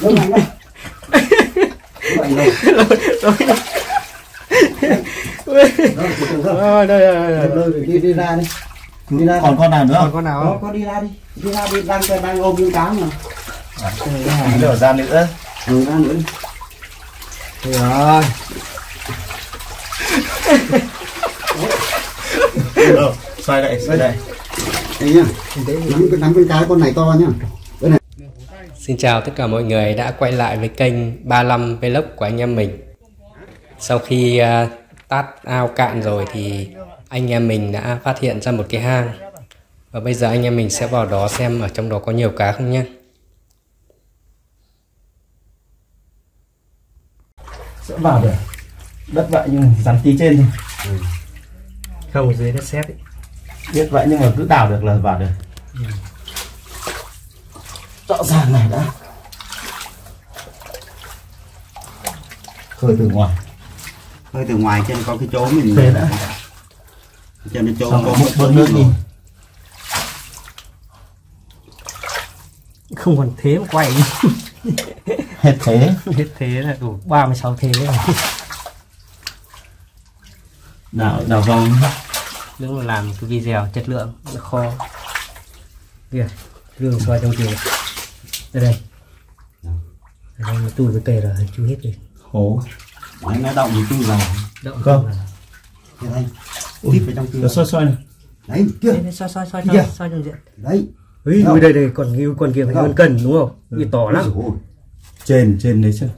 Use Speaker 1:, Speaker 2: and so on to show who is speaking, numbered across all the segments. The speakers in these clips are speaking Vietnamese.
Speaker 1: Đúng rồi
Speaker 2: đây, đây,
Speaker 1: đi đi ra đi. Đi ra.
Speaker 3: còn con nào nữa
Speaker 2: Còn con nào không?
Speaker 1: có đi ra đi. Đi ra đi đang đang ôm miếng cá mà.
Speaker 3: tí nữa ra nữa
Speaker 1: Ừ ra nữa.
Speaker 2: Rồi.
Speaker 3: Xoay lại xoay lại
Speaker 1: Đây nhá. Nắm cái nắm cái cá con này to nhá.
Speaker 4: Xin chào tất cả mọi người đã quay lại với kênh 35 Vlog của anh em mình. Sau khi uh, tát ao cạn rồi thì anh em mình đã phát hiện ra một cái hang. Và bây giờ anh em mình sẽ vào đó xem ở trong đó có nhiều cá không nhé.
Speaker 3: sẽ vào được đất vậy nhưng rắn tí trên thôi
Speaker 2: Không, dưới đất sét ấy.
Speaker 3: biết vậy nhưng mà cứ đào được là vào được rõ ràng này đã khơi từ ngoài
Speaker 1: Hơi từ ngoài trên có cái chỗ mình.
Speaker 3: Thế đã.
Speaker 1: Trên cái chỗ có một
Speaker 3: bơm nước đi
Speaker 2: Không còn thế mà quay.
Speaker 3: hết thế
Speaker 2: Hết thế là đủ 36 thế rồi.
Speaker 3: đào đào vòng
Speaker 2: là làm cái video chất lượng, nó kho. Kìa, lương xoay trong kia. Đây đây. Đây mà tui cái tề rồi, chú hết rồi.
Speaker 3: hố
Speaker 1: Đấy, nó động thì chui vào.
Speaker 2: Động
Speaker 3: Không.
Speaker 1: Thế đây. Tiếp vào trong kia.
Speaker 3: xoay xoay này
Speaker 1: Đấy, kia.
Speaker 2: Xoay xoay xoay
Speaker 1: Kìa.
Speaker 2: xoay xoay trong diện.
Speaker 1: Đấy.
Speaker 2: Ui, ui đây đây còn cái con kia phải hơn cần đúng không? Bị to lắm.
Speaker 3: Trên trên đấy chứ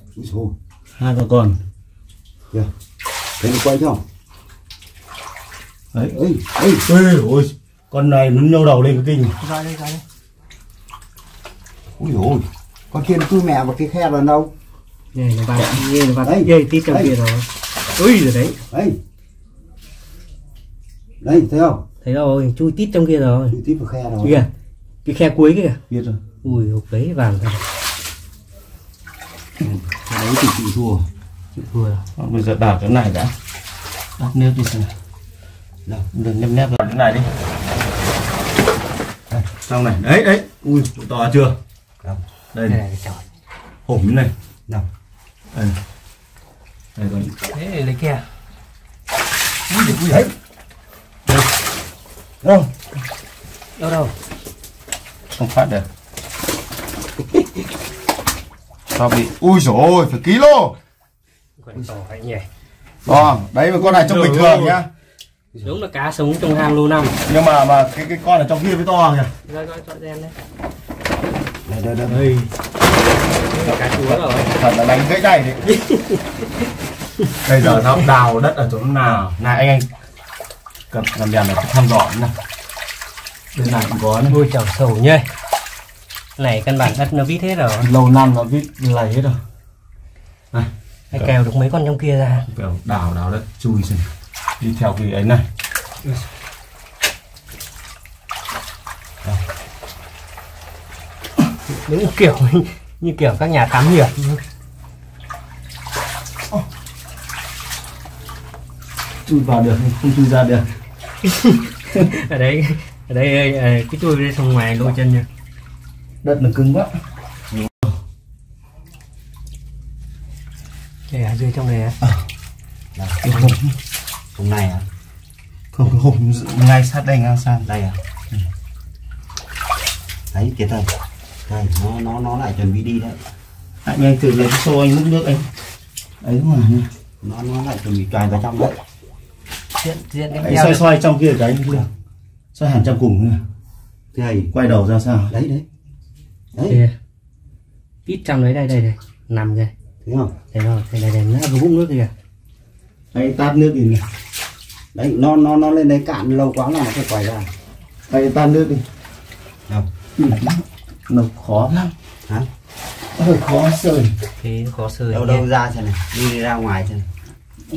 Speaker 3: hai con con
Speaker 1: Kìa. Thấy nó quay không?
Speaker 3: đấy
Speaker 1: Ê, ê.
Speaker 3: ôi ôi con này nó nhô đầu lên cái kinh
Speaker 2: Rồi đây, rồi đây.
Speaker 1: Úi dồi ôi. Con kia nó chui mẹ vào cái khe rồi đâu?
Speaker 2: Đây nó vào, đây nó vào,
Speaker 1: Đây.
Speaker 2: đây tít trong
Speaker 1: Đây.
Speaker 2: kia rồi. Ui rồi đấy.
Speaker 1: Đấy. Đây, thấy không?
Speaker 2: Thấy rồi, chui tít trong kia rồi.
Speaker 1: Chui tiếp vào khe rồi.
Speaker 2: Kìa, cái khe cuối kìa.
Speaker 3: biết rồi
Speaker 2: Ui, hộp đấy vàng rồi.
Speaker 1: Đấy thì chịu thua.
Speaker 2: Chịu thua rồi.
Speaker 3: Còn bây giờ đào cái này đã đắp nếp đi xem
Speaker 1: Đâu?
Speaker 3: đừng nếp nếp vào cái này đi Đây, trong này đấy đấy ui to chưa Đây
Speaker 2: Đây
Speaker 3: này
Speaker 2: trời.
Speaker 3: hổm này
Speaker 1: Đâu?
Speaker 3: đây đây còn
Speaker 2: Thế lấy kìa.
Speaker 1: Đấy. Đâu?
Speaker 2: Đâu đâu.
Speaker 3: không phát được sao bị ui dồi ôi phải ký lô
Speaker 2: vậy.
Speaker 3: Ờ, đấy mà con này trong bình thường nhá
Speaker 2: Đúng là cá sống trong hang lâu năm.
Speaker 3: nhưng mà mà cái cái con ở trong kia mới to kìa
Speaker 2: Rồi, rồi, chọn đen đấy.
Speaker 1: Đây, đây, đây.
Speaker 2: Đây. Cá chúa rồi.
Speaker 3: thật là đánh gãy tay đấy bây giờ nó đào đất ở chỗ nào này anh anh cầm làm đèn này thăm dò nào bên này cũng có này
Speaker 2: Ui, chảo sầu nhỉ. Này căn bản đất nó vít hết rồi.
Speaker 3: lâu năm nó vít lầy hết rồi
Speaker 2: Hay kèo được mấy con trong kia ra.
Speaker 3: kiểu đào đào đất chui xem đi theo cái ấy này
Speaker 2: Đúng kiểu như kiểu các nhà tắm nhiệt.
Speaker 3: chui vào được nhưng không chui ra được
Speaker 2: ở đây ở đây ờ, cái chui đây xong ngoài lôi chân nha
Speaker 3: đất nó cứng quá
Speaker 2: đây ở dưới trong này á
Speaker 1: Đâu?
Speaker 3: cái hộp
Speaker 1: Vùng này à?
Speaker 3: không cái hộp ngay sát đây ngang sang
Speaker 1: Đây à? Đấy, kìa đây. Đây, nó nó nó lại chuẩn bị đi đấy.
Speaker 3: anh anh thử lấy xô anh múc nước anh ấy mà
Speaker 1: Nó nó lại chuẩn bị choài vào trong đấy.
Speaker 2: diện diện cái được.
Speaker 3: xoay trong kia cái xoay hẳn trong cùng nữa
Speaker 1: Đây,
Speaker 3: quay đầu ra sao
Speaker 1: đấy đấy. Đấy,
Speaker 2: Kìa. ít trong đấy đây đây đây nằm đây
Speaker 1: thấy không?
Speaker 2: đây rồi đây đây đây nó vũng nước kìa
Speaker 3: anh tát nước đi này
Speaker 1: Đấy, nó nó nó lên đấy cạn lâu quá là nó phải quay ra.
Speaker 3: anh tát nước đi
Speaker 1: Đâu?
Speaker 3: Nó khó lắm
Speaker 1: Hả?
Speaker 3: hơi khó sơi
Speaker 2: thì nó khó sơi
Speaker 1: Đâu đâu ra xem này, đi ra ngoài xem.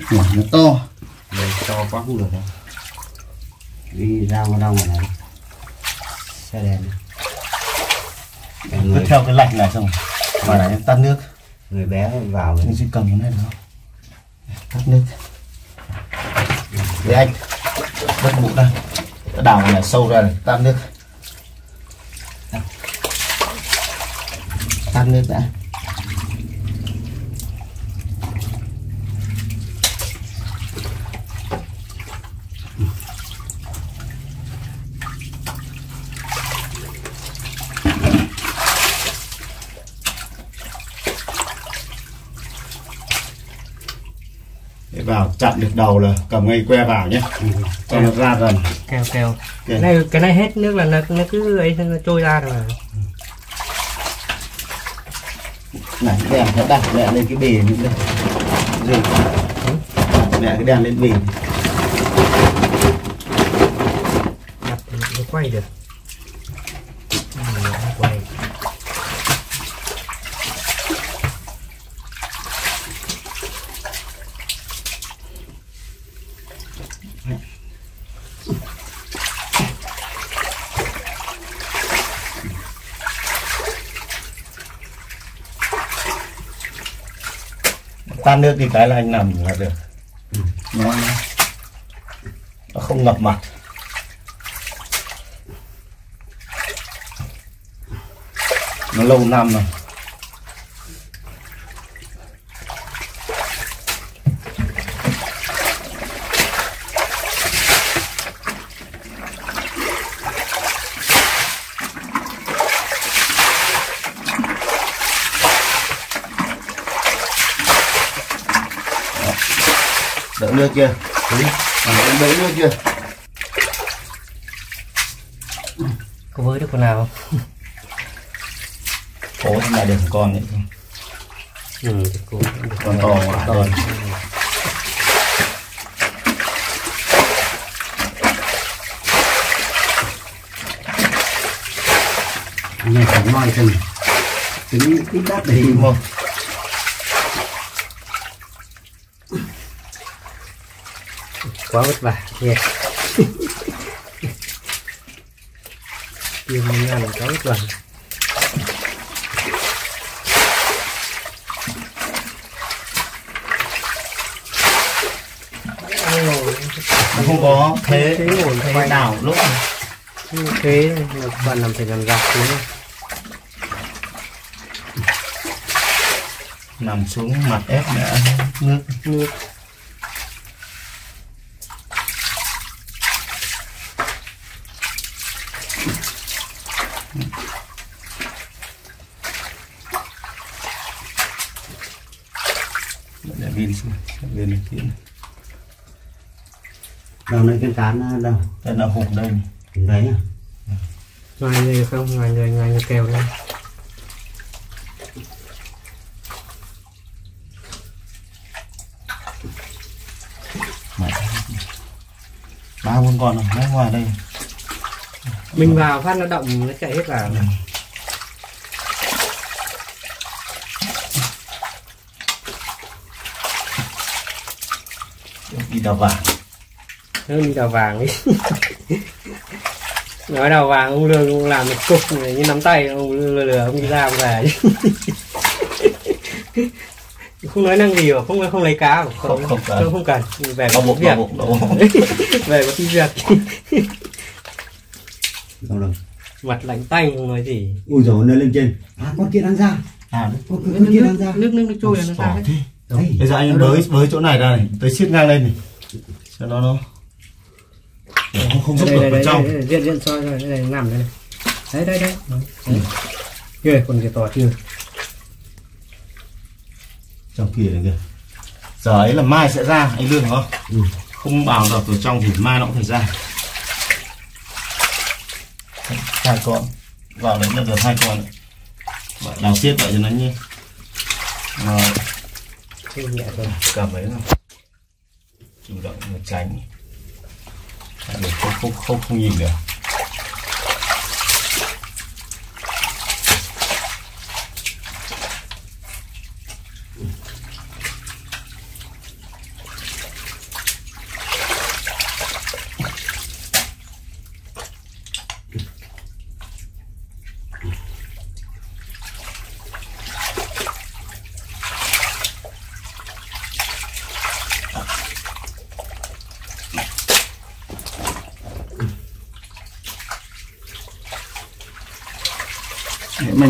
Speaker 3: quả nó to
Speaker 1: Đây, to quá không được đâu. Đi ra ngoài đâu ngoài này. Xe đèn.
Speaker 3: cứ
Speaker 1: Người,
Speaker 3: theo cái lạch này xong mà này tát nước
Speaker 1: người bé vào rồi.
Speaker 3: sẽ cầm cái này được không tát nước để anh đất bụng đây đào này sâu ra này tát nước tắt nước đã. Vào chặn được đầu là cầm ngay que vào nhé. Ừ. Cho nó ra dần.
Speaker 2: Keo keo cái này cái này hết nước là nó, nó cứ ấy nó trôi ra rồi.
Speaker 1: Này đèn sẽ đặt mẹ lên cái bề như đây. Rồi mẹ cái đèn lên bề
Speaker 2: đặt nó quay được Ừ, nó quay
Speaker 3: tan nước thì cái là anh nằm là được. Nó nó không ngập mặt. Nó lâu năm rồi đỡ nước chưa? À, đỡ nước chưa?
Speaker 2: Có với được con nào
Speaker 3: cố thì lại được một con nữa.
Speaker 2: Ừ được con
Speaker 3: con to quá.
Speaker 1: Anh này phải ngon từng từng ít đắt để
Speaker 3: không
Speaker 2: quá vất vả. Nhẹ tiền mình ăn quá vất vả.
Speaker 3: Nó không có thế
Speaker 2: thế ổn
Speaker 3: thế
Speaker 2: quay
Speaker 3: nào lúc
Speaker 2: thế là bạn làm phải làm gạt xuống.
Speaker 3: Nằm xuống mặt ép đã nước.
Speaker 2: Nước
Speaker 3: để viên xuống viên này kia
Speaker 1: đâu nơi cái cán đâu?
Speaker 3: Đây là hụt đây này.
Speaker 1: đấy nhá
Speaker 2: ngoài người không ngoài người ngoài người kèo đây
Speaker 3: ba con con rồi lấy ngoài đây.
Speaker 2: Mình vào phát nó động nó chạy hết vào.
Speaker 3: Đi đào vàng.
Speaker 2: Nó đi đào vàng ấy. Nói đào vàng ông lương ông làm một cục này như nắm tay ông lừa lừa ông đi ra ông về. Không nói năng gì mà không không lấy cá mà
Speaker 3: Không, không cần.
Speaker 2: không, không cần. Về có
Speaker 3: bụng
Speaker 2: việc. về có tí việc.
Speaker 1: Đâu đâu
Speaker 2: mặt lạnh tanh không nói gì.
Speaker 1: Ui dồi nó lên trên. À con kia đang ra.
Speaker 3: À
Speaker 1: con, kia đang ra.
Speaker 2: nước nước nước trôi là nó ra đấy.
Speaker 1: Đấy
Speaker 3: bây giờ anh bới bới chỗ này ra này. Tới xiết ngang lên này cho nó nó không không rút
Speaker 2: đây
Speaker 3: được
Speaker 2: đây
Speaker 3: vào
Speaker 2: đây,
Speaker 3: trong.
Speaker 2: đây, diện diện soi rồi đây này, nằm đây này. Đấy đấy đấy. Đấy. kìa còn kìa to chưa?
Speaker 3: Trong kia này kìa. Giờ ấy là mai sẽ ra anh lương không?
Speaker 1: Ừ.
Speaker 3: không bảo được từ trong thì mai nó cũng phải ra. Hai con. Vào đấy là được hai con. Đấy. Đào xiết vậy cho nó như rồi.
Speaker 2: Rồi
Speaker 3: cầm ấy nào chủ động mà tránh. Để không không không không nhìn được.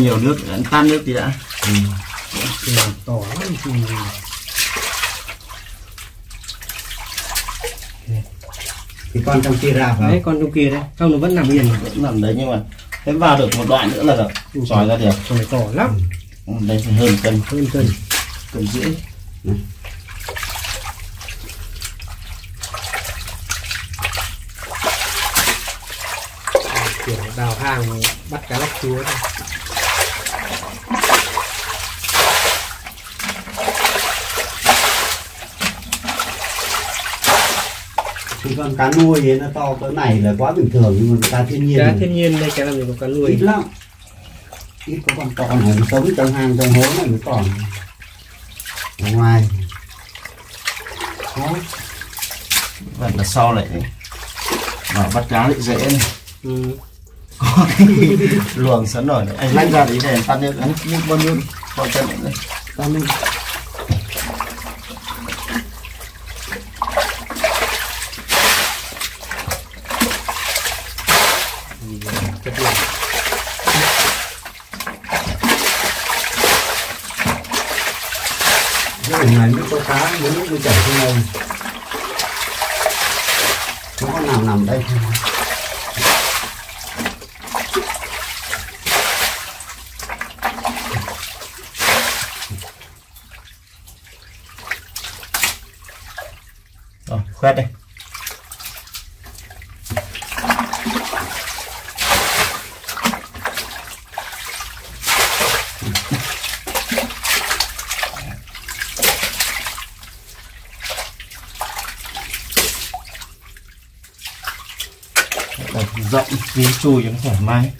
Speaker 3: nhiều nước ấn tan nước thì đã.
Speaker 2: Ừ. lắm
Speaker 1: thì con trong kia ra phải
Speaker 2: đấy con trong kia đấy. Không nó vẫn nằm yên.
Speaker 3: Vẫn nằm đấy nhưng mà thế vào được một đoạn nữa là được. Ừ. ra được.
Speaker 2: Con này to lắm.
Speaker 3: Ừ. ừ. đây phải hơn cân.
Speaker 2: Hơn cân.
Speaker 3: Cân rưỡi.
Speaker 2: Đào hàng bắt cá lóc chúa thôi.
Speaker 1: Con cá nuôi ấy nó to cỡ này là quá bình thường nhưng mà cá thiên nhiên
Speaker 2: cá thiên nhiên đây cái làm gì có cá nuôi?
Speaker 1: ít lắm. Ít có con to này nó sống trong hang trong hố này mới còn. Ở ngoài. Đó.
Speaker 3: Vậy là sau lại Bảo bắt cá lại dễ này.
Speaker 2: Ừ.
Speaker 3: Có cái luồng sẵn rồi. Đấy. Anh lách ra đấy để tắt nước. Nước bao nhiêu Bao chân lại đây.
Speaker 1: Tao nên
Speaker 2: chất lượng
Speaker 1: cái ở ngoài mới có cá muốn nước mới chảy xuống đây có con nào nằm đây không
Speaker 3: rồi khoét đây rộng tí chui cho nó thoải mái.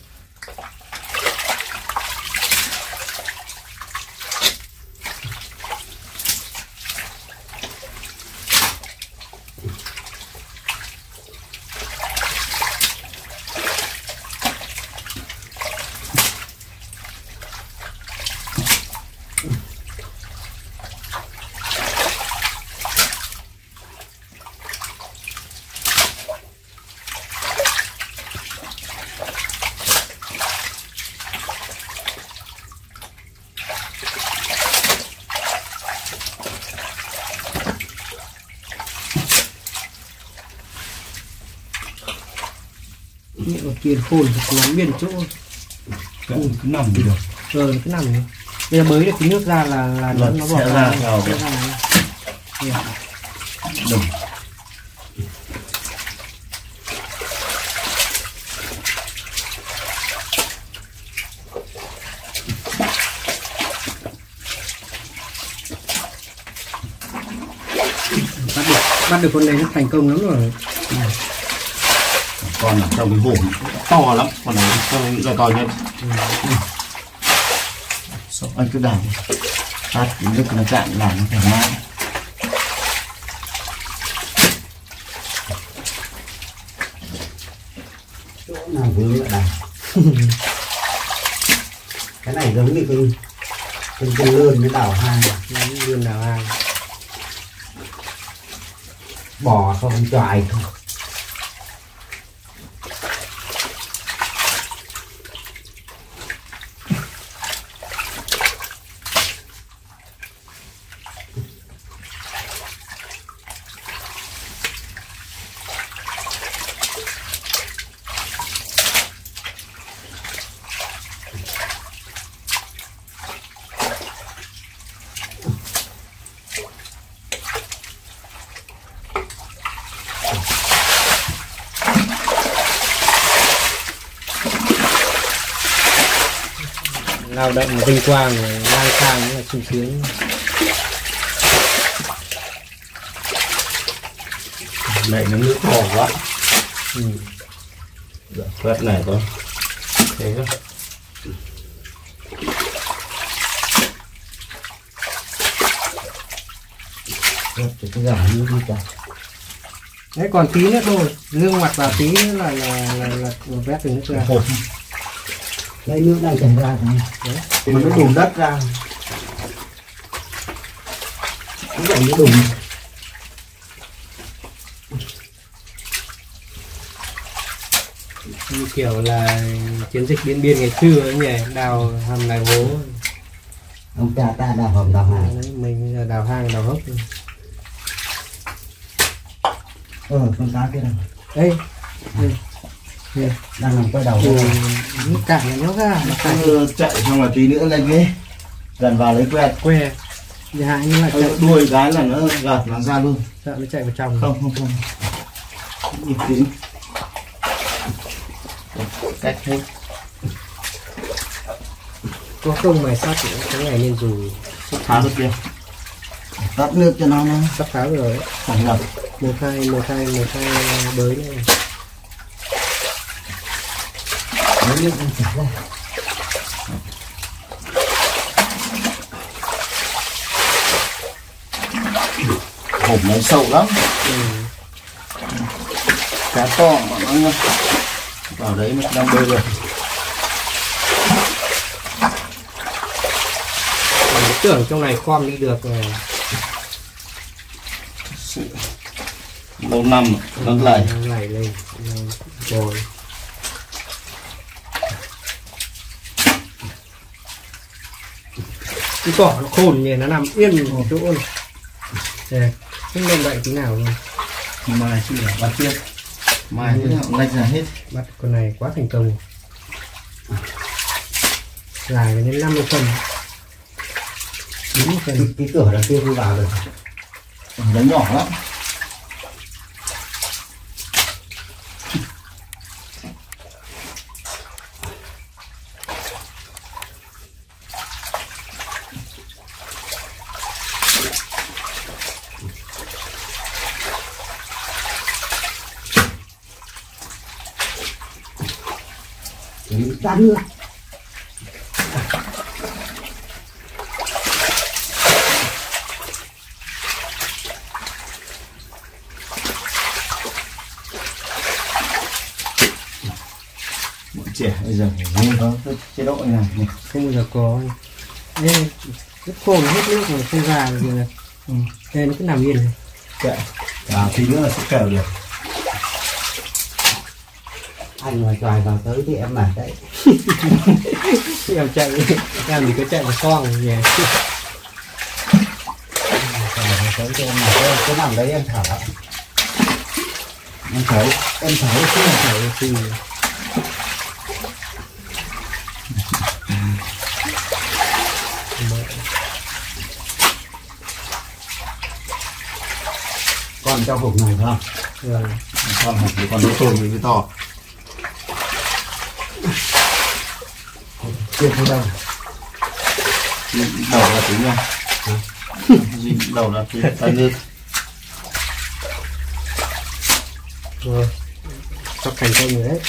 Speaker 2: Nhẹ một kiền khôn nắm biển chỗ.
Speaker 3: Cứ, nằm đi được
Speaker 2: rồi cứ nằm này. bây giờ bới được cái nước ra là là nó nó bỏ ra.
Speaker 3: ra vào
Speaker 2: ra này. Bắt được bắt được con này nó thành công lắm rồi
Speaker 3: còn ở trong cái hổ to lắm còn này tôi nghĩ là to nhất. Sợ anh cứ đào đi. tắt cái nước nó cạn làm nó thoải mái
Speaker 1: chỗ nào vướng lại đây cái này giống như con con con lươn với đào hang
Speaker 2: lươn đào hang.
Speaker 1: Bò không choài không.
Speaker 2: Lao động vinh quang lang thang là sung sướng.
Speaker 3: Mẹ nó nước to quá.
Speaker 2: Ừ.
Speaker 3: Dạ, quét này thôi. Thế
Speaker 1: cả
Speaker 2: đấy còn tí nữa thôi nương mặt vào tí nữa là là là, là, vét được nước ra
Speaker 1: đây nước đang chảy ra mà nó đùn đất ra. Nó vậy nó đùn.
Speaker 2: Như kiểu là chiến dịch điện biên ngày xưa ấy nhỉ đào hầm lại hố.
Speaker 1: Ông cha ta đào hầm đào hàng.
Speaker 2: Đấy mình giờ đào hang đào hốc
Speaker 1: ờ con cá kia đâu?
Speaker 2: Đây đây
Speaker 1: đang nằm quay đầu.
Speaker 2: Ừ,
Speaker 1: ra.
Speaker 2: nó ra
Speaker 3: Cứ chạy xong là tí nữa lên ghế gần vào lấy quẹt
Speaker 2: que. Nhà hại mà chạy
Speaker 3: Ờ, đuôi cái là nó gạt nó ra luôn.
Speaker 2: Sợ nó chạy vào trong.
Speaker 3: Không không không. Nhịp tĩnh cách hết
Speaker 2: có không mài sát cũng cái này nên dùng
Speaker 3: sắp phá được kia.
Speaker 1: Tắt nước cho nó nó
Speaker 2: sắp pháo rồi. Đấy.
Speaker 3: không ngập.
Speaker 2: Một hai một hai một hai bới này
Speaker 1: lấy nước nó chảy ra
Speaker 3: hổm nó sâu lắm.
Speaker 2: Ừ.
Speaker 3: cá to mà nó vào đấy mới đang bơi rồi
Speaker 2: Mình tưởng trong này khoan đi được rồi
Speaker 3: lâu năm nó lại
Speaker 2: nó lại lên rồi cái cỏ nó khôn nhỉ nó nằm yên một chỗ này không động đậy tí nào luôn.
Speaker 3: Mai chứ là bắt tiếp mai thế nào? Lách ra hết.
Speaker 2: Bắt con này quá thành công. Dài đến 50 phần. Đúng phần.
Speaker 1: Cái, cửa là kia không vào được.
Speaker 3: Nó nhỏ lắm
Speaker 1: nước
Speaker 3: bọn trẻ bây giờ phải nghe có cái chế độ này. Này
Speaker 2: không bao giờ có đây rất khô nó hết nước rồi không ra gì này ừ. đây nó cứ nằm yên này.
Speaker 3: Chạy vào tí nữa là sẽ kèo được
Speaker 1: anh mà choài vào tới thì em mệt đấy.
Speaker 2: Em chạy em thì có chạy một con
Speaker 1: vào tới em mệt đấy cứ nằm đấy em thở. Em thở em thở chứ em thở
Speaker 2: thì
Speaker 1: còn trong hộp này phải không?
Speaker 2: Rồi.
Speaker 3: Con hộp con đối tôm thì to
Speaker 1: chưa không đâu
Speaker 3: đầu là tính nha. Đầu là tí tay nước
Speaker 2: rồi. Sắp thành công rồi đấy.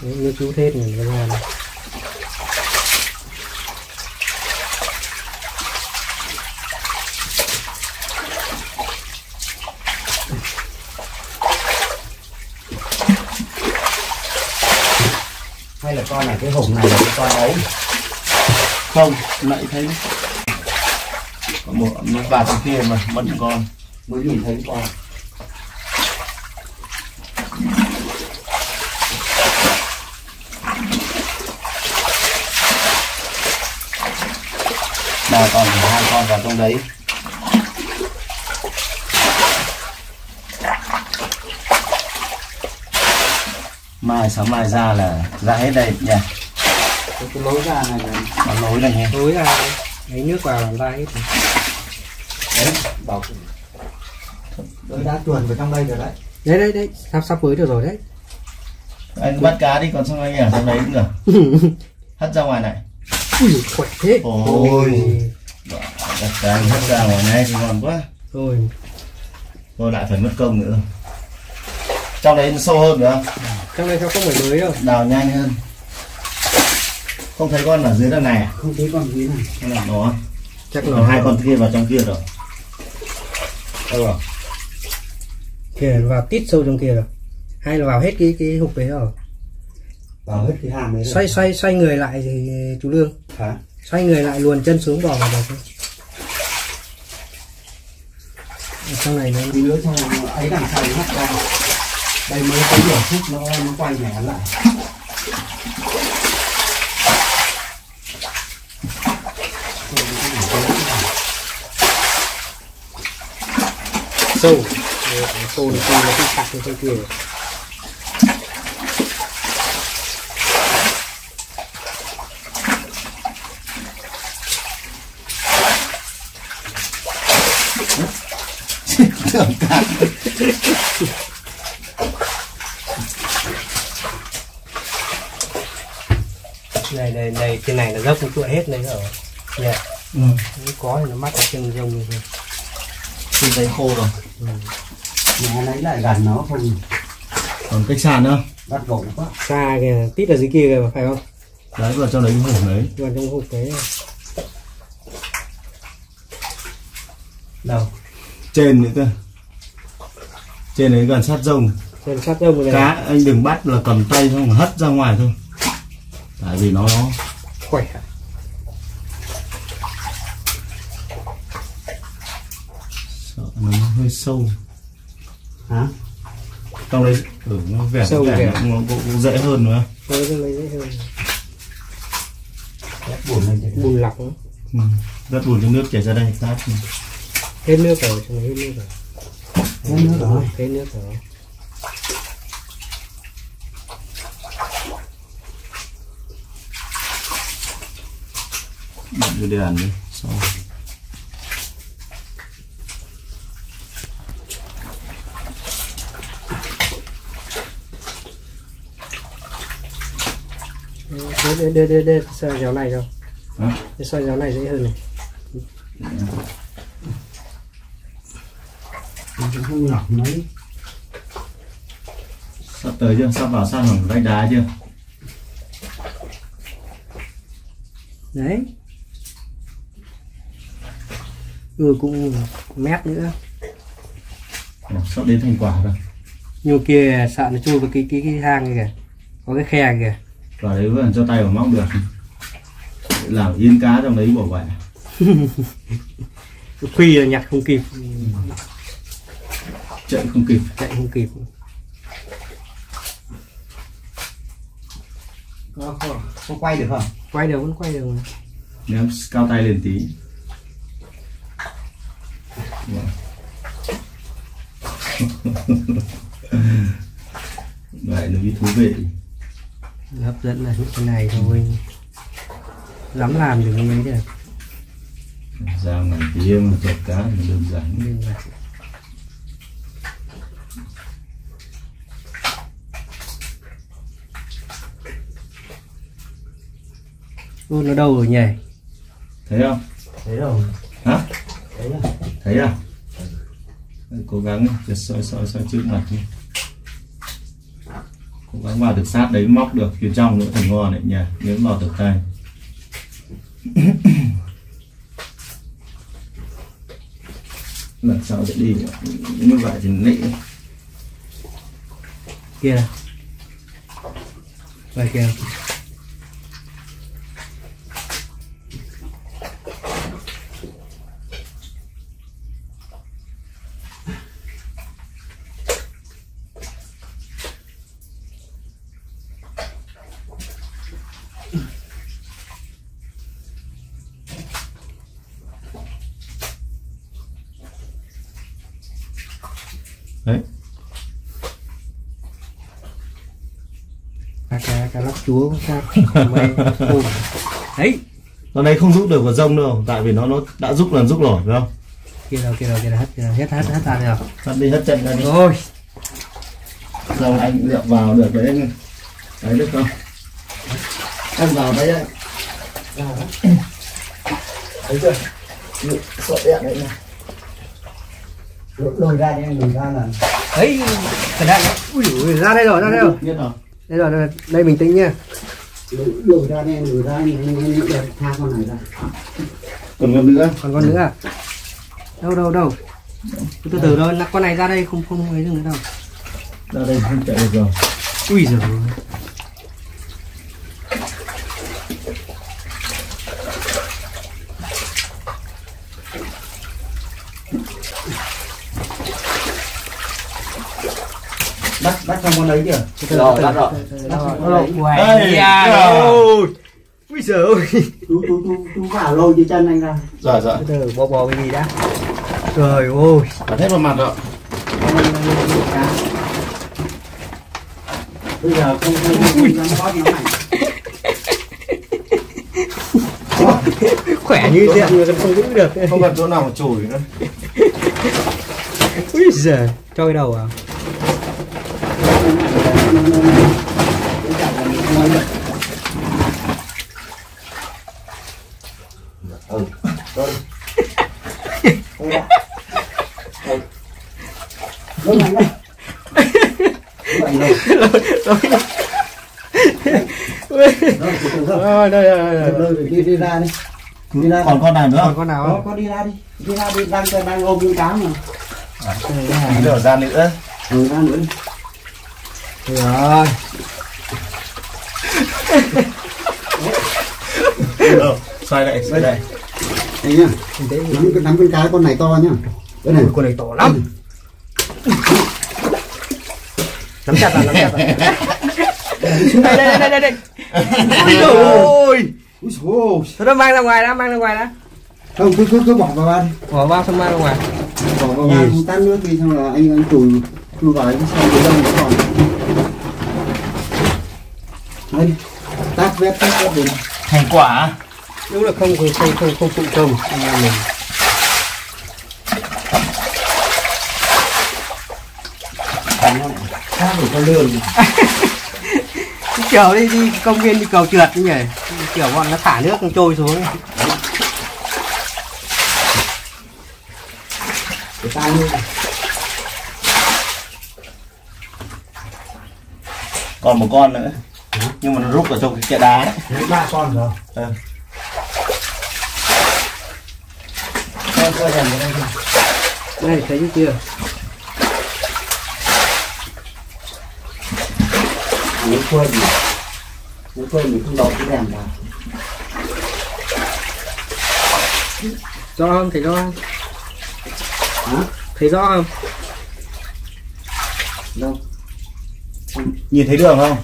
Speaker 2: Nước chú thế này nó ra này.
Speaker 1: Hay là cái hộp này là cái con đấy.
Speaker 3: Không lại thấy có một nó vào trong kia mà vẫn còn.
Speaker 1: Mới nhìn thấy con.
Speaker 3: Ba con hai con vào trong đấy mai sáng mai ra là ra hết đây nhỉ
Speaker 1: cái, cái lối ra này là
Speaker 3: nó lối này nhé
Speaker 2: tối ra lấy nước vào làm ra hết rồi.
Speaker 1: đấy. Bảo tôi đã tuần vào trong đây rồi đấy.
Speaker 2: Đấy đấy đấy. Sắp sắp với được rồi đấy.
Speaker 3: Anh bắt cá đi còn xong anh ở trong đấy cũng được. Hất ra ngoài này.
Speaker 2: Ui khỏe thế.
Speaker 3: Ôi. đặt cá hất ra ngoài này thì ngon quá.
Speaker 2: Rồi.
Speaker 3: Tôi lại phải mất công nữa. Trong đấy nó sâu hơn nữa
Speaker 2: trong đây sao không phải mới đâu
Speaker 3: đào nhanh hơn. Không thấy con ở dưới đằng này à?
Speaker 1: không thấy con gì này.
Speaker 3: Hay là nó
Speaker 2: chắc nó
Speaker 3: hai con kia vào trong kia rồi. Đâu rồi?
Speaker 2: Kìa vào tít sâu trong kia rồi. Hay là vào hết cái cái hộp đấy rồi?
Speaker 1: Vào hết cái hàm đấy rồi.
Speaker 2: xoay xoay xoay người lại thì chú lương.
Speaker 1: Hả?
Speaker 2: Xoay người lại luồn chân xuống bò vào được trong này nó
Speaker 1: tí nữa rồi ấy đằng sau nó hắt ra đây, mới có nhiều phút nó nó quay nhẹ lại.
Speaker 2: Sâu. Sâu nó nó cứ sạch như trong kia
Speaker 3: tưởng cả
Speaker 2: này này trên này là dốc cũng tụi hết đấy ở nhà
Speaker 3: ừ.
Speaker 2: Nếu có thì nó mắc ở chân rông như thế
Speaker 3: trên đấy khô rồi.
Speaker 1: Nhà lấy lại gần nó không?
Speaker 3: Còn cách sàn nữa.
Speaker 1: Bắt gọn quá.
Speaker 2: Xa kìa tít ở dưới kia kìa phải không?
Speaker 3: Đấy vào trong đấy cái hổ đấy.
Speaker 2: Vào trong hộp đấy.
Speaker 1: Đâu?
Speaker 3: Trên nữa cơ. Trên đấy gần sát rông.
Speaker 2: Trên sát rông rồi.
Speaker 3: Cá
Speaker 2: này
Speaker 3: anh đừng bắt là cầm tay rồi hất ra ngoài thôi. Tại vì nó
Speaker 2: khỏe.
Speaker 3: Sợ nó hơi sâu.
Speaker 1: Hả?
Speaker 3: Trong đấy ừ, nó vẻ
Speaker 2: Sâu
Speaker 3: vẻ nó, nó cũng dễ hơn nữa.
Speaker 2: Đấy, trong đấy dễ hơn.
Speaker 1: Buồn chứ
Speaker 2: bùn lọc. Nữa.
Speaker 3: ừ. rất buồn cho nước chảy ra đây tát.
Speaker 2: Hết nước rồi hết nước rồi.
Speaker 1: Hết nước rồi.
Speaker 2: hết nước rồi
Speaker 3: đèn đi sau
Speaker 2: để để để để, để sợi giáo này đâu? Để sợi giáo này dễ hơn này.
Speaker 1: Không lọc mấy.
Speaker 3: Sắp tới chưa? Sắp vào sang bằng vách đá chưa?
Speaker 2: Đấy ừ cũng mét nữa.
Speaker 3: Ồ, sắp đến thành quả rồi.
Speaker 2: Nhiều kia sợ nó chui vào cái cái cái hang kìa. Có cái khe kìa.
Speaker 3: Và đấy vẫn cho tay vào móc được. Làm yên cá trong đấy bỏ vậy
Speaker 2: khuy là nhặt không kịp.
Speaker 3: Chạy không kịp.
Speaker 2: Chạy không kịp.
Speaker 1: Có, có, có quay được không?
Speaker 2: Quay được vẫn quay được mà.
Speaker 3: Ném cao tay lên tí vậy nó mới thú vị.
Speaker 2: Hấp dẫn là những cái này thôi. Dám làm được như thế được.
Speaker 3: Ra ngàn tía mà chọc cá thì đơn giản.
Speaker 2: Nhưng mà Ô, nó đâu rồi nhỉ?
Speaker 3: thấy không?
Speaker 1: Thấy rồi.
Speaker 3: Hả
Speaker 1: thấy rồi
Speaker 3: thấy à cố gắng just soi soi soi trước mặt đi cố gắng vào được sát đấy, móc được phía trong nữa thành ngon đấy nhỉ nếu vào được tay. Lần sau sẽ đi như vậy thì nị
Speaker 2: Kia. Này. kia kìa.
Speaker 3: đấy
Speaker 2: Cá cá cá lóc chúa không sao. Mày ôm. Đấy,
Speaker 3: con đấy không giúp được vào rông đâu tại vì nó nó đã giúp là giúp rồi phải không
Speaker 2: kia đâu kia đâu kia đâu hết kia đâu. hết hết hết ra rồi.
Speaker 3: Thật đi hết chân ra đi
Speaker 2: Rồi,
Speaker 3: rông anh lượm vào được đấy anh đấy được không anh vào đấy đấy thấy chưa sợ đẹp đấy này
Speaker 1: lôi ra đi anh lôi ra là
Speaker 2: đấy, cái này. Ui giời, ra đây rồi, ra đây rồi. Đây rồi, đây, rồi. đây bình tĩnh nha.
Speaker 1: Lôi ra anh lôi ra anh anh anh tha con này ra
Speaker 3: còn con nữa
Speaker 2: Còn con nữa à? Đâu đâu đâu. Từ từ thôi, là con này ra đây không không ấy được nữa đâu.
Speaker 3: ra đây không chạy được rồi
Speaker 2: Ui giời.
Speaker 1: Bắt bắt xong con đấy chưa
Speaker 3: rồi đã rồi
Speaker 1: bắt xong con đấy
Speaker 3: Đây,
Speaker 2: dạ.
Speaker 3: à.
Speaker 2: Ôi. Ui giời ơi.
Speaker 1: chú chú chú chú vào lôi dưới chân anh ra
Speaker 3: rồi rồi
Speaker 2: Từ từ bò bò cái gì đã. Trời ơi.
Speaker 3: bật hết vào mặt rồi
Speaker 1: bây giờ không không không dám có nó mạnh
Speaker 2: Khỏe như thế mà còn không giữ được.
Speaker 3: không cần chỗ nào mà chổi nữa
Speaker 2: Ui giời. Cho cái đầu à?
Speaker 1: ừ rồi đi đi ra đi
Speaker 3: còn con nào nữa
Speaker 2: còn con nào không?
Speaker 1: con đi ra đi đi ra đi đang đang ôm con cá mà
Speaker 3: à, đi ra nữa
Speaker 1: ừ ra nữa
Speaker 2: rồi.
Speaker 3: Ờ, xoay lại xoay lại
Speaker 1: đây nhá nắm cái nắm con cá con này to nhá cái này
Speaker 2: con này to lắm. Nắm chặt vào, nắm chặt vào. Đây, đây, đây, đây, đây. Ôi trời ơi.
Speaker 1: Úi dồi ôi.
Speaker 2: Thôi mang ra ngoài đã, mang ra ngoài đã.
Speaker 1: không cứ cứ cứ bỏ vào ba đi
Speaker 2: Bỏ vào xong mang ra ngoài.
Speaker 1: bỏ vào ba không tát nước đi xong là anh anh chùi chùi vào cái xong cái đông nó còn đấy tát vét tát vét đi.
Speaker 3: Thành quả
Speaker 2: Đúng là không không không không không phụ công. Anh em mình.
Speaker 1: tát để con lươn
Speaker 2: Kiểu đi đi công viên đi cầu trượt như nhỉ. Kiểu bọn nó thả nước nó trôi xuống.
Speaker 1: luôn
Speaker 3: còn một con nữa nhưng mà nó rút ở trong cái kẽ đá đấy
Speaker 1: ba con rồi
Speaker 3: Ờ.
Speaker 1: con coi đèn vào đây thôi.
Speaker 2: Đây thấy chưa?
Speaker 1: nếu quên thì nếu quên thì không đọc cái đèn vào
Speaker 2: Rõ không? Thấy rõ không?
Speaker 1: hả
Speaker 2: Thấy rõ không?
Speaker 1: đâu
Speaker 3: nhìn thấy đường không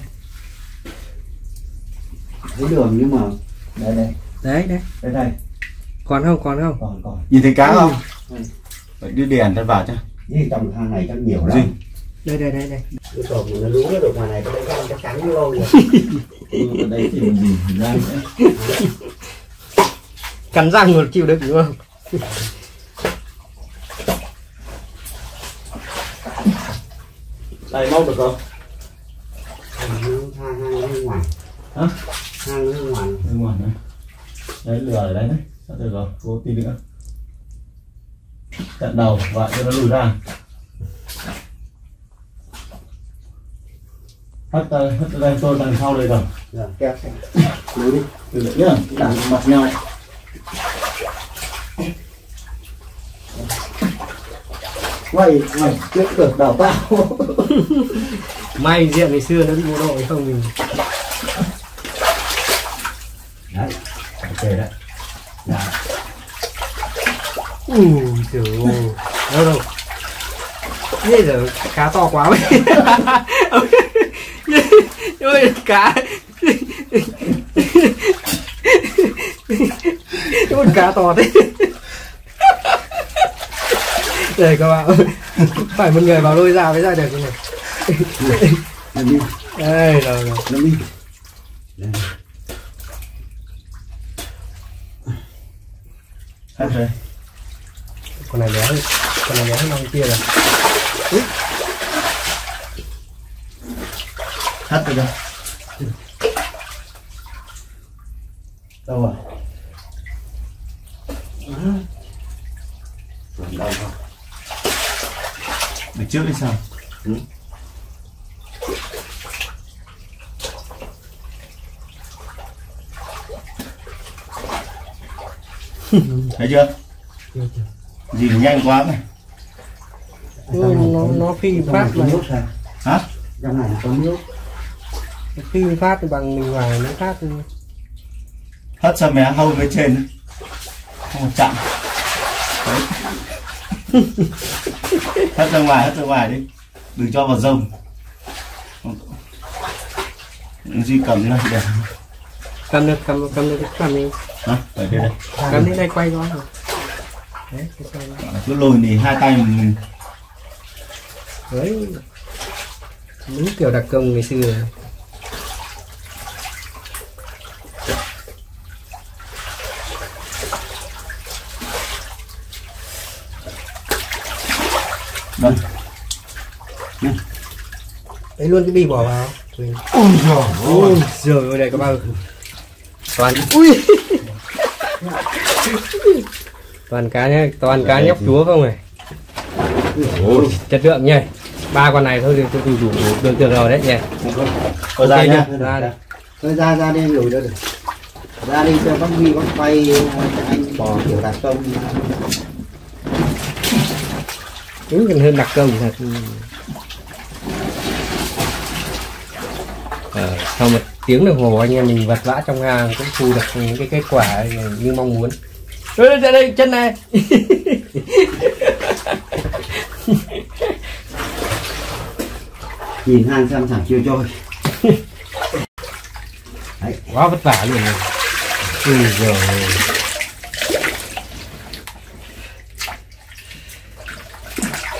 Speaker 1: thấy đường nhưng mà đây đây
Speaker 2: Đấy đấy.
Speaker 3: đây này
Speaker 2: Còn không? Còn không?
Speaker 1: còn còn
Speaker 3: nhìn thấy cá không
Speaker 1: Ừ.
Speaker 3: phải đưa đèn cho vào chứ
Speaker 1: Ý, trong hang này chắc nhiều lắm
Speaker 2: Đây đây đây đây.
Speaker 1: cái tổ mà nó lú cái độ ngoài này cái đấy chắc chắn lâu rồi
Speaker 3: ở đây thì mình ra nữa
Speaker 2: Cắn răng một chịu được đúng không?
Speaker 3: đây móc được không
Speaker 1: hang nó bên ngoài
Speaker 3: hả
Speaker 1: hang bên ngoài.
Speaker 3: Bên ngoài này đấy lửa ở đấy đấy. Đã được rồi cố tí nữa. Chặn đầu và cho nó lùi ra. Hất tay hất tay tôi đằng sau đây rồi.
Speaker 1: Rồi kéo xe. Lú đi.
Speaker 3: Từ từ nhá. Đằng mặt nhau
Speaker 1: quay mày trước được đào tao
Speaker 2: May diện ngày xưa nó đi bộ đội không mình
Speaker 1: đấy đấy Dạ.
Speaker 2: Ui trời ơi. Đâu đâu. Bây giờ cá to quá vậy. Ôi cá. Ôi cá to thế. Đây các bạn. Phải một người vào lôi ra mới ra được cái này. Đây rồi rồi
Speaker 3: rồi
Speaker 2: Con này béo Con này béo hơn con kia rồi.
Speaker 3: Hất rồi
Speaker 1: đâu rồi? Còn đâu không?
Speaker 3: Được trước đi sao?
Speaker 1: Ừ.
Speaker 3: thấy chưa? Gì nhanh quá này.
Speaker 2: Nó nó phi phát
Speaker 1: nước thôi
Speaker 3: hả?
Speaker 1: Trong này có nước.
Speaker 2: Phi phát thì bằng mình ngoài nó phát
Speaker 3: hất sao mé hâu với trên. Không chạm. Đấy. hất ra ngoài hất ra ngoài đi. Đừng cho vào rông duy cầm lên. Để
Speaker 2: cầm được cầm cầm được cầm đi
Speaker 3: ở đây đây
Speaker 2: cầm đến đây quay rồi. Đấy
Speaker 3: cứ lùi thì hai tay mình
Speaker 2: đấy. Đúng kiểu đặc công ngày xưa.
Speaker 3: Vâng.
Speaker 2: đấy luôn cái bì bỏ vào.
Speaker 3: Ôi giời
Speaker 2: ôi giời ơi này các bạn toàn ui toàn cá nhá toàn cá nhóc chúa không này Ôi, chất lượng nhỉ ba con này thôi thì tôi đủ đủ được được rồi đấy nhỉ
Speaker 1: Thôi ra nhá.
Speaker 2: nhá, ra đi.
Speaker 1: Thôi ra ra đi lùi ra được. Ra đi cho bác Huy bác quay ờ, cho anh bò kiểu đặc công.
Speaker 2: đúng còn hơn đặc công thật ờ, sau một tiếng đồng hồ anh em mình vật vã trong hàng cũng thu được những cái kết quả như mong muốn đây đây, đây chân này
Speaker 1: Nhìn hàng xem chẳng chiều trôi.
Speaker 2: quá vất vả luôn này ui giời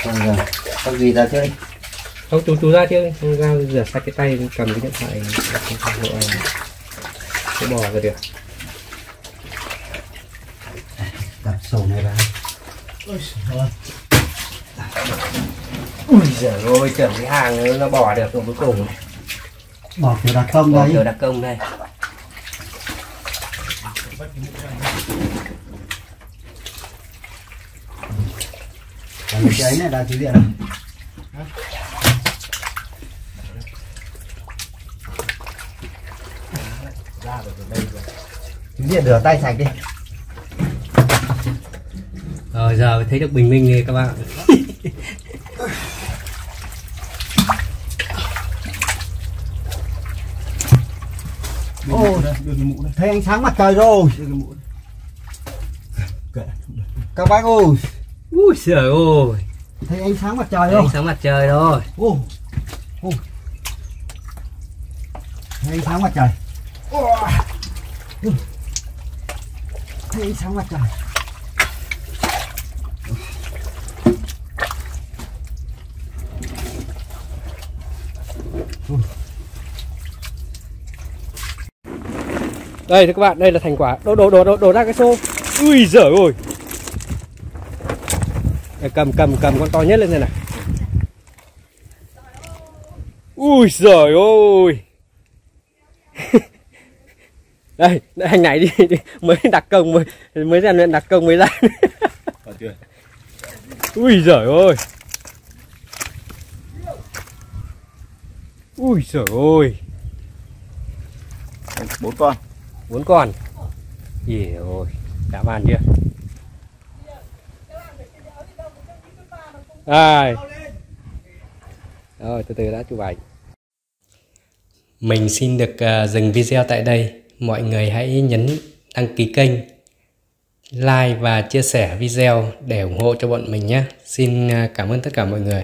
Speaker 1: Rồi rồi. Bác Huy ra chơi.
Speaker 2: Không chú chú ra chứ. Không ra rửa sạch cái tay cầm cái điện thoại cái bò ra được.
Speaker 1: Đặt sổ này ra.
Speaker 2: ui giời ơi. Chuẩn cái hàng nó bỏ được rồi cuối cùng
Speaker 1: Bỏ kiểu đặc công
Speaker 2: bỏ
Speaker 1: đấy.
Speaker 2: kiểu đặc công đây.
Speaker 1: Cái này là thứ gì này? Gì rửa tay sạch đi.
Speaker 2: rồi giờ thấy được bình minh rồi các bạn
Speaker 1: Ô, thấy ánh sáng mặt trời rồi. Các bác ơi,
Speaker 2: ui giời ơi
Speaker 1: thấy ánh sáng mặt trời rồi.
Speaker 2: ánh sáng mặt trời rồi
Speaker 1: Ô, ô. Thấy ánh sáng mặt trời. Ô. Thấy ánh sáng mặt trời.
Speaker 2: đây các bạn đây là thành quả. Đổ đổ đổ đổ, đổ ra cái xô. Ui giời ơi Đây, cầm cầm cầm con to nhất lên đây này. Ui giời ơi đây, hành này đi, đi. Mới đặt công mới mới rèn luyện đặt công mới ra. Ui giời ơi. Ui giời ơi.
Speaker 3: Bốn con.
Speaker 2: Bốn con. Ỉa ôi đã bàn chưa? Đây Rồi từ từ đã chụp ảnh. Mình xin được à, dừng video tại đây Mọi người hãy nhấn đăng ký kênh, Like và chia sẻ video để ủng hộ cho bọn mình nhé. Xin à, cảm ơn tất cả mọi người.